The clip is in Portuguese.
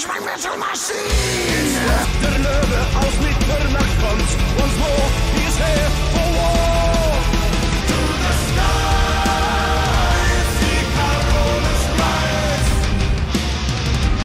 Touch my metal machine!